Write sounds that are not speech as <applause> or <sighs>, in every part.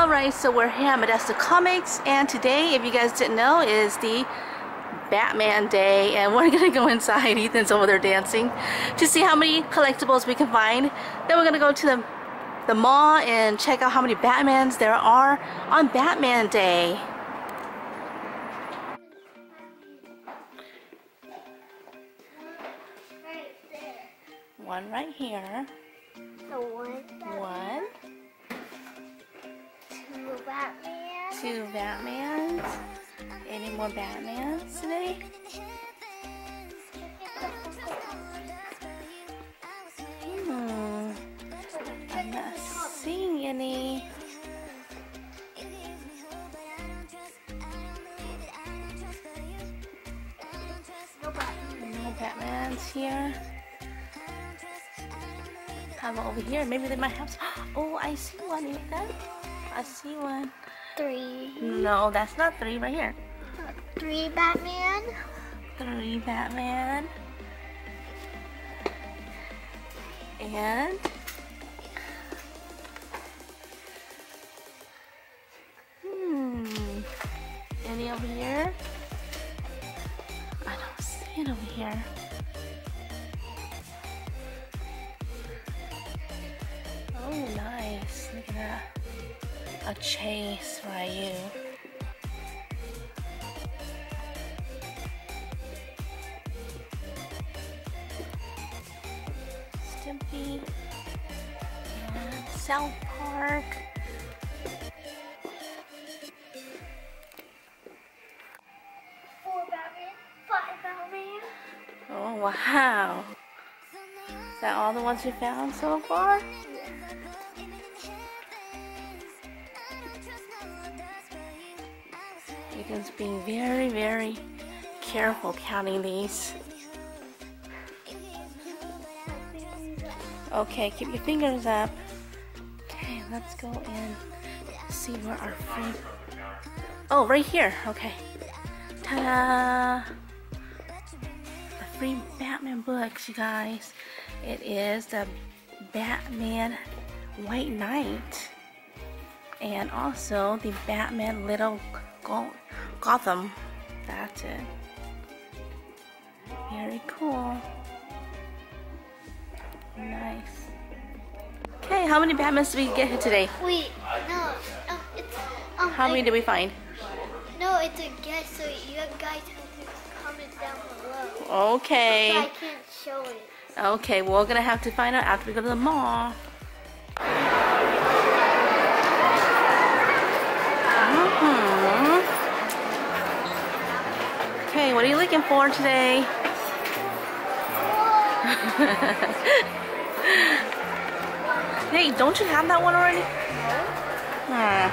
Alright, so we're here at Modesto Comics, and today, if you guys didn't know, is the Batman Day, and <laughs> we're gonna go inside. Ethan's over there dancing to see how many collectibles we can find. Then we're gonna go to the, the mall and check out how many Batmans there are on Batman Day. Right. One right here. One One, Batman. two Batmans. Any more Batmans today? Hmm. I'm not seeing any. No Batmans here. How about over here? Maybe they might have. <gasps> Oh, I see one, Ethan. I see one. Three. No, that's not three right here. Three Batman. Three Batman. And hmm, any over here? I don't see it over here. A chase Ryu. Stimpy and South Park. Four Batman. Five Batman. Oh wow. Is that all the ones you found so far? Ethan's being very, very careful counting these. Okay, keep your fingers up. Okay, let's go and see where our free. Oh, right here. Okay. Ta-da! The free Batman books, you guys. It is the Batman White Knight, and also the Batman Little Gotham. That's it. Very cool. Nice. Okay, how many Batmans did we get here today? Wait, no, no, it's um. How many I- did we find? No, it's a guess. So you guys have to comment down below. Okay. So I can't show it. Okay, we're gonna have to find out after we go to the mall. What are you looking for today? <laughs> hey, don't you have that one already? Hmm.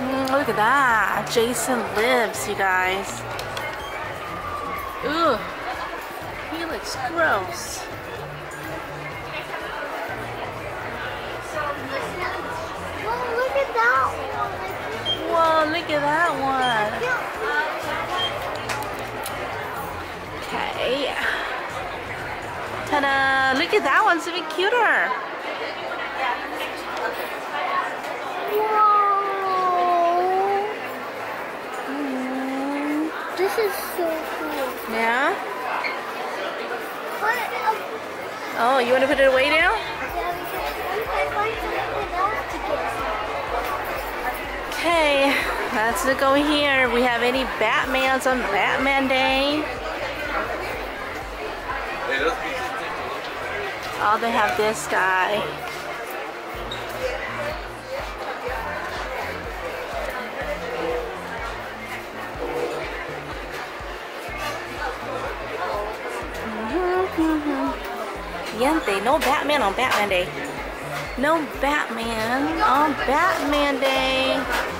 Mm, look at that. Jason lives, you guys. Ugh. He looks gross. Look at that one. Okay. Ta-da! Look at that one. It's even cuter. Whoa. Mm, This is so cool. Yeah? Oh, you want to put it away now? yeah, because I find something else to get? Okay, let's look over here. We have any Batmans on Batman Day? Oh, they have this guy. Mm-hmm, mm-hmm. Yente, no Batman on Batman Day. No Batman on Batman Day.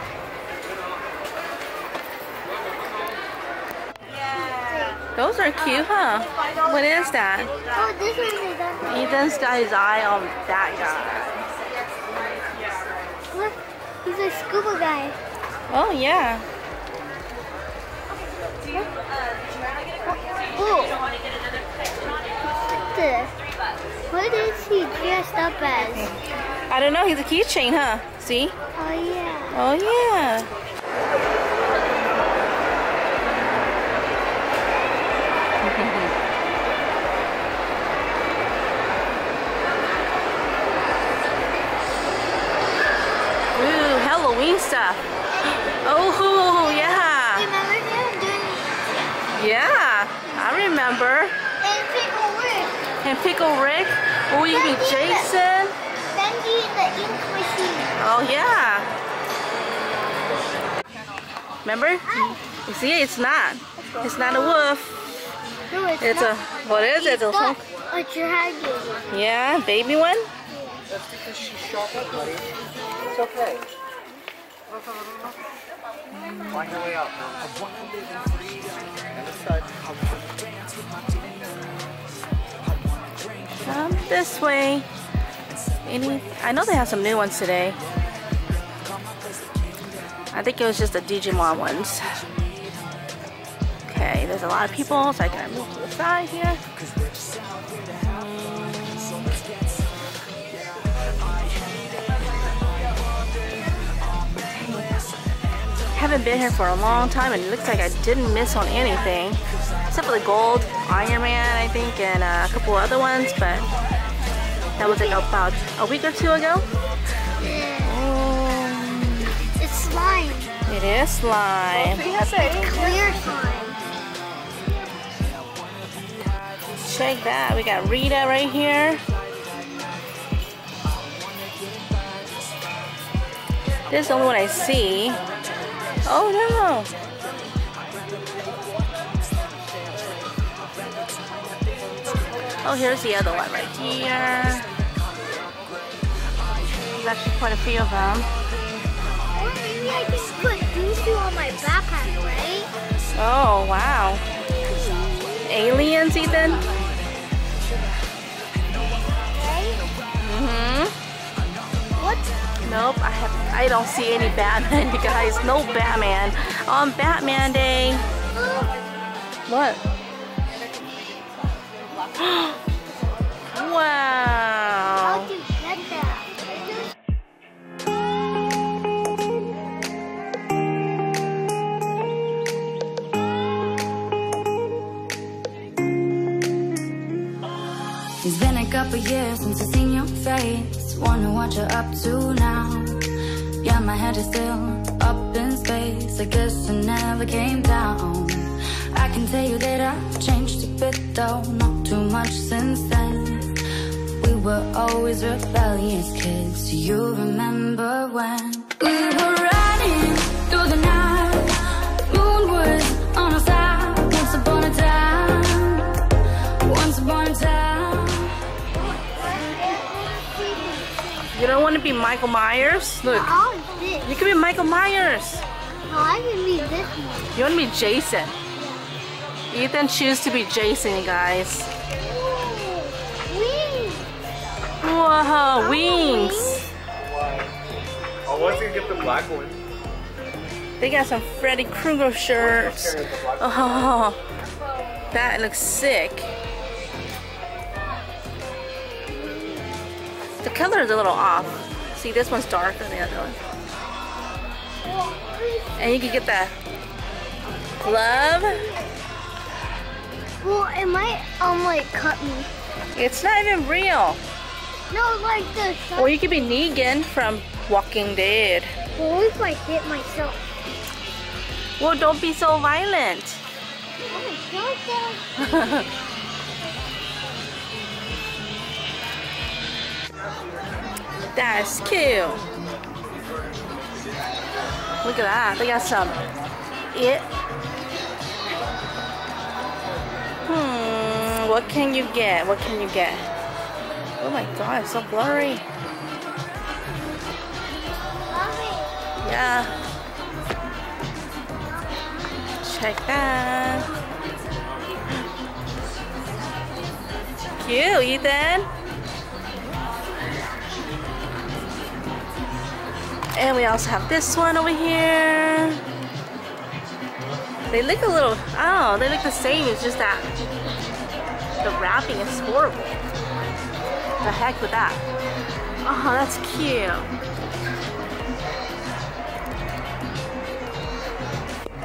Those are cute, huh? What is that? Oh, this is Ethan. Ethan's got his eye on that guy. Look, he's a scuba guy. Oh, yeah. Oh. This. What is he dressed up as? I don't know. He's a keychain, huh? See? Oh, yeah. Oh, yeah. <laughs> Ooh, Halloween stuff. Oh, yeah. Remember him doing Yeah, I remember. and Pickle Rick. And Pickle Rick. Oh, you mean Jason? Bendy the ink machine. Oh, yeah. Remember? You see, it's not. It's not a wolf. No, it's, It's a, what is it? It's a, dragon. yeah, baby one? That's because she's sharp up, buddy. It's okay. Find your way out. Come this way. Any? I know they have some new ones today. I think it was just the Digimon ones. There's a lot of people, so I gotta move to the side here. Haven't been here for a long time, and it looks like I didn't miss on anything, except for the gold Iron Man, I think, and uh, a couple other ones. But that was like about a week or two ago. Yeah. Oh, It's slime. it is slime. It's clear slime. Check that. We got Rita right here. This is the only one I see. Oh no! Oh, here's the other one right here. There's actually quite a few of them. I can put two on my backpack, right? Oh, wow. Aliens, Ethan? Nope, I have I don't see any Batman, <laughs> you guys. No Batman. On Batman Day. What? <gasps> wow. How'd you get that? It's been a couple years since I've seen your face. Wonder what you're up to now. Yeah, my head is still up in space. I guess I never came down. I can tell you that I've changed a bit, though, not too much since then. We were always rebellious kids. Do you remember when we were riding through the night? Moon was on our side. Once upon a time. Once upon a time. You don't want to be Michael Myers? Look, How is this? You can be Michael Myers. No, I can be this one. You want to be Jason. Yeah. Ethan choose to be Jason, you guys. Wings. Whoa, oh, wings. Oh, once you get the black one. They got some Freddy Krueger shirts. Oh, that looks sick. The color is a little off. See, this one's darker than the other one. And you can get the glove. Well, it might um like cut me. It's not even real. No, like the. Or you could be Negan from Walking Dead. Well, if I hit myself? Well, don't be so violent. <laughs> That's cute. Look at that. They got some it. Hmm. What can you get? What can you get? Oh my god, it's so blurry. Yeah. Check that. <gasps> Cute, Ethan. And we also have this one over here. They look a little, oh, they look the same. It's just that the wrapping is horrible. The heck with that. Oh, that's cute.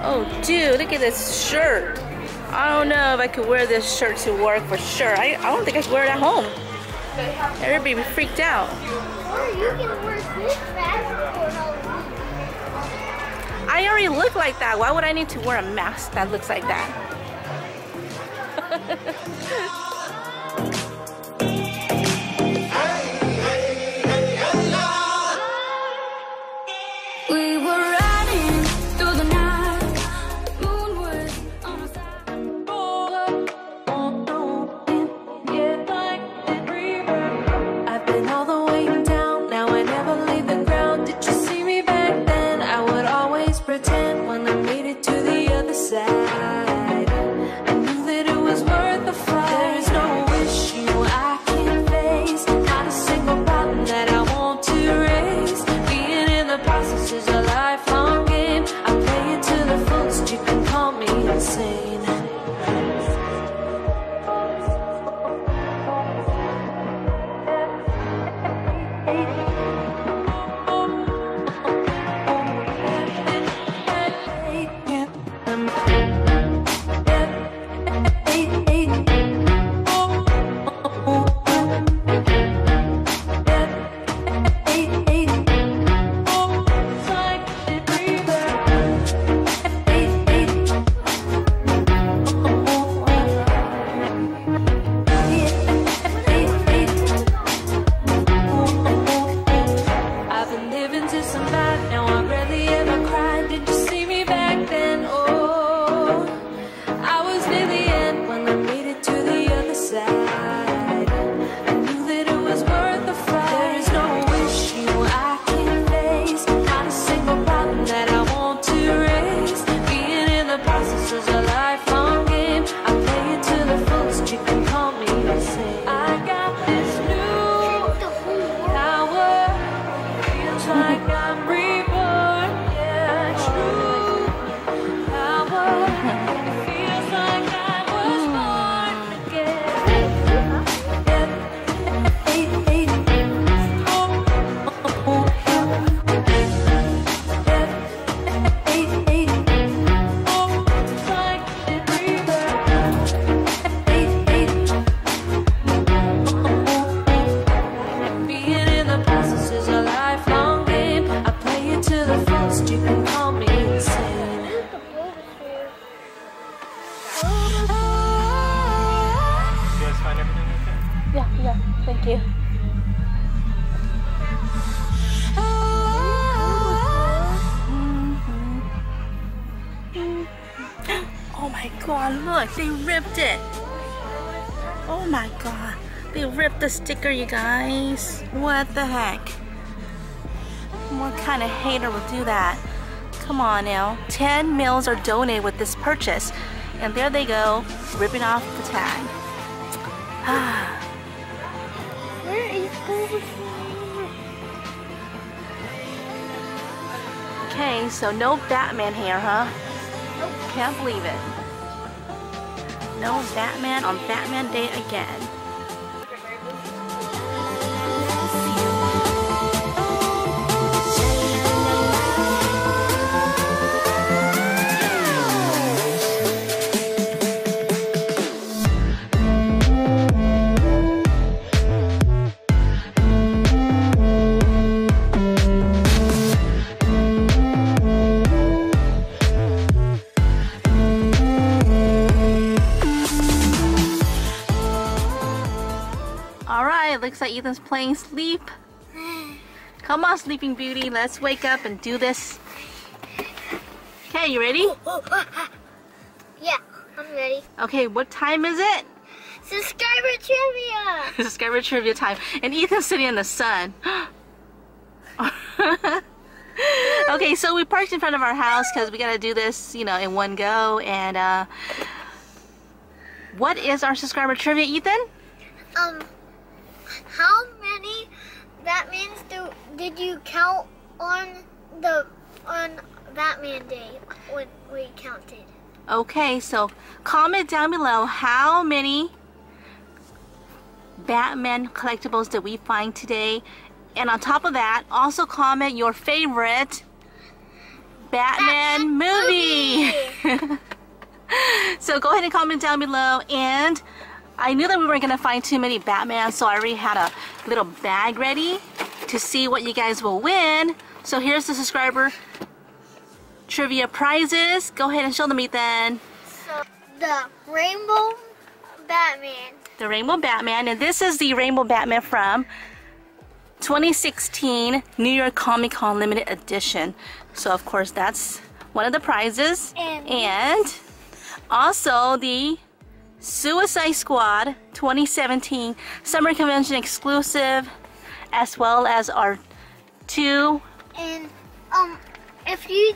Oh, dude, look at this shirt. I don't know if I could wear this shirt to work for sure. I, I don't think I could wear it at home. Everybody be freaked out. You can wear this. I already look like that. Why would I need to wear a mask that looks like that? <laughs> thank you. <gasps> Oh my god, look, they ripped it. Oh my god, they ripped the sticker, you guys. What the heck? What kind of hater would do that? Come on now. 10 meals are donated with this purchase. And there they go, ripping off the tag. <sighs> Ah. Where is Bulbasaur? Okay, so no Batman here, huh? Can't believe it. No Batman on Batman Day again. Looks like Ethan's playing sleep. Come on, Sleeping Beauty, let's wake up and do this. Okay, you ready? Yeah, I'm ready. Okay, what time is it? Subscriber trivia. <laughs> Subscriber trivia time. And Ethan's sitting in the sun. <laughs> Okay, so we parked in front of our house because we got to do this, you know, in one go. And uh, what is our subscriber trivia, Ethan? Um, how many Batmans do did you count on the on Batman Day when we counted? Okay, so comment down below how many Batman collectibles did we find today. And on top of that, also comment your favorite Batman, Batman movie. movie. <laughs> so go ahead and comment down below. And I knew that we weren't going to find too many Batman, so I already had a little bag ready to see what you guys will win. So here's the subscriber trivia prizes. Go ahead and show them, Ethan. So the Rainbow Batman. The Rainbow Batman, and this is the Rainbow Batman from 2016 New York Comic Con Limited Edition. So of course that's one of the prizes. And, and also the Suicide Squad 2017 Summer Convention exclusive as well as our two and um if you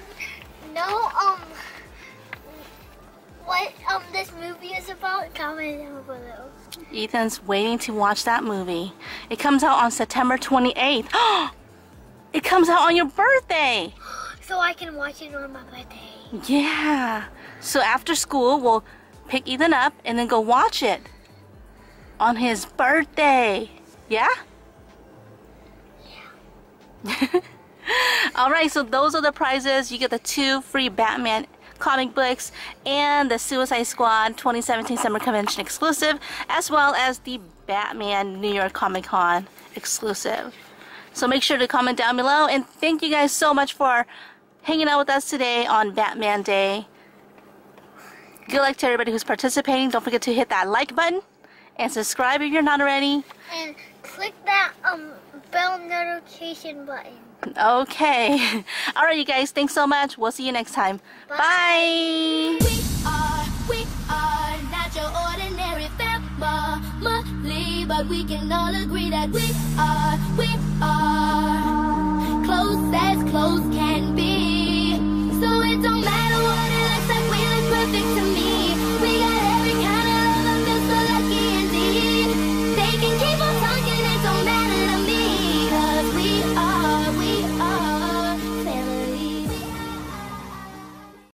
know um what um this movie is about, comment down below. Ethan's waiting to watch that movie. It comes out on September 28th. <gasps> it comes out on your birthday. <gasps> So I can watch it on my birthday. Yeah. So after school, we'll pick Ethan up and then go watch it on his birthday. Yeah? <laughs> Yeah. All right, so those are the prizes. You get the two free Batman comic books and the Suicide Squad 2017 Summer Convention exclusive, as well as the Batman New York Comic Con exclusive. So make sure to comment down below and thank you guys so much for hanging out with us today on Batman Day. Good luck to everybody who's participating. Don't forget to hit that like button and subscribe if you're not already. And click that um, bell notification button. Okay. <laughs> All right, you guys. Thanks so much. We'll see you next time. Bye. Bye. We are, we are not your ordinary family, but we can all agree that we are, we are close as close can be. So it don't matter what it looks like, we look perfect